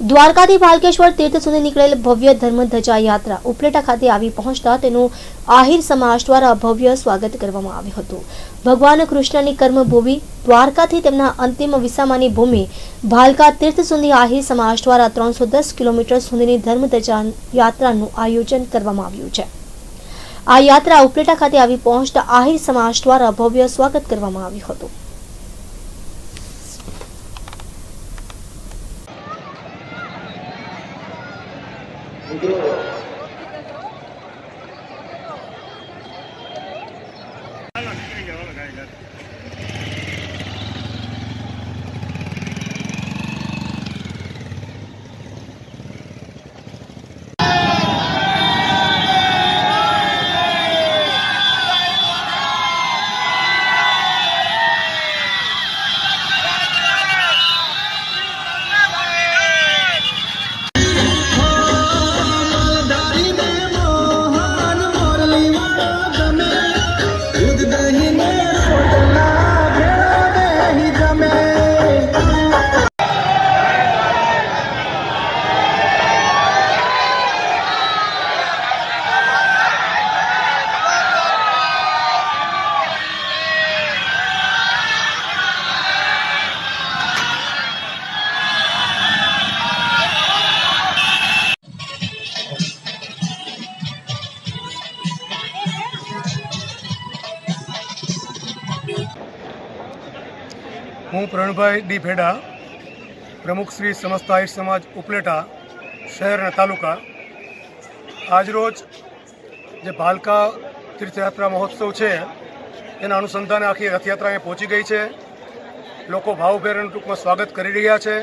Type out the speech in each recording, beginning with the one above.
દ્વારકાથી ભાલકેશ્વર તીર્થ સુધી નીકળેલ ભવ્ય ધર્મ ધજા યાત્રા ઉપલેટા ખાતે આવી પહોંચતા તેનું આહિર સમાજ દ્વારા ભવ્ય સ્વાગત કરવામાં આવ્યું હતું. ભગવાન કૃષ્ણની કર્મભૂમિ, દ્વારકાથી તેમના અંતિમ વિસામાની ભૂમિ, ભાલકા તીર્થ સુધી આહિર સમાજ દ્વારા ત્રણસો દસ કિલોમીટર સુધીની ધર્મ ધજા યાત્રાનું આયોજન કરવામાં આવ્યું છે. આ યાત્રા ઉપલેટા ખાતે આવી પહોંચતા આહિર સમાજ દ્વારા ભવ્ય સ્વાગત કરવામાં આવ્યું હતું. 你给我 હું પ્રણભાઈ ડી ભેડા, પ્રમુખ શ્રી સમસ્ત આહિર સમાજ ઉપલેટા શહેર અને તાલુકા. આજરોજ જે ભાલકા તીર્થયાત્રા મહોત્સવ છે, એના અનુસંધાને આખી રથયાત્રા અહીં પહોંચી ગઈ છે. લોકો ભાવભેરનું ટૂંકમાં સ્વાગત કરી રહ્યા છે.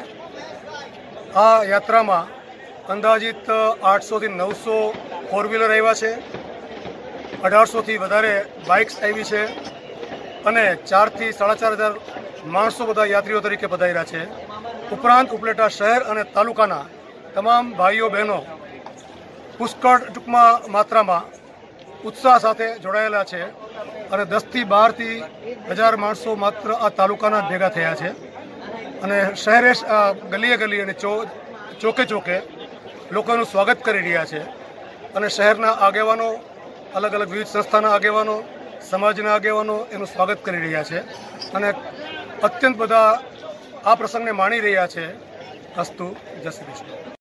આ યાત્રામાં અંદાજિત આઠસોથી નવસો ફોર વ્હીલર આવ્યા છે. અઢારસોથી વધારે બાઇક્સ આવી છે. અને ચારથી સાડા ચાર હજાર માણસો બધા યાત્રીઓ તરીકે પધાર્યા છે. ઉપરાંત ઉપલેટા શહેર અને તાલુકાના તમામ ભાઈઓ બહેનો પુષ્કળ ટૂંકમાં માત્રામાં ઉત્સાહ સાથે જોડાયેલા છે અને દસથી બારથી હજાર માણસો માત્ર આ તાલુકાના ભેગા થયા છે. અને શહેરે ગલીએ ગલી અને ચોકે ચોકે લોકોનું સ્વાગત કરી રહ્યા છે. અને શહેરના આગેવાનો, અલગ અલગ વિવિધ સંસ્થાના આગેવાનો, સમાજના આગેવાનો એનું સ્વાગત કરી રહ્યા છે. અને અત્યંત બધા આ પ્રસંગને માણી રહ્યા છે. અસ્તુ. જય શ્રી કૃષ્ણ.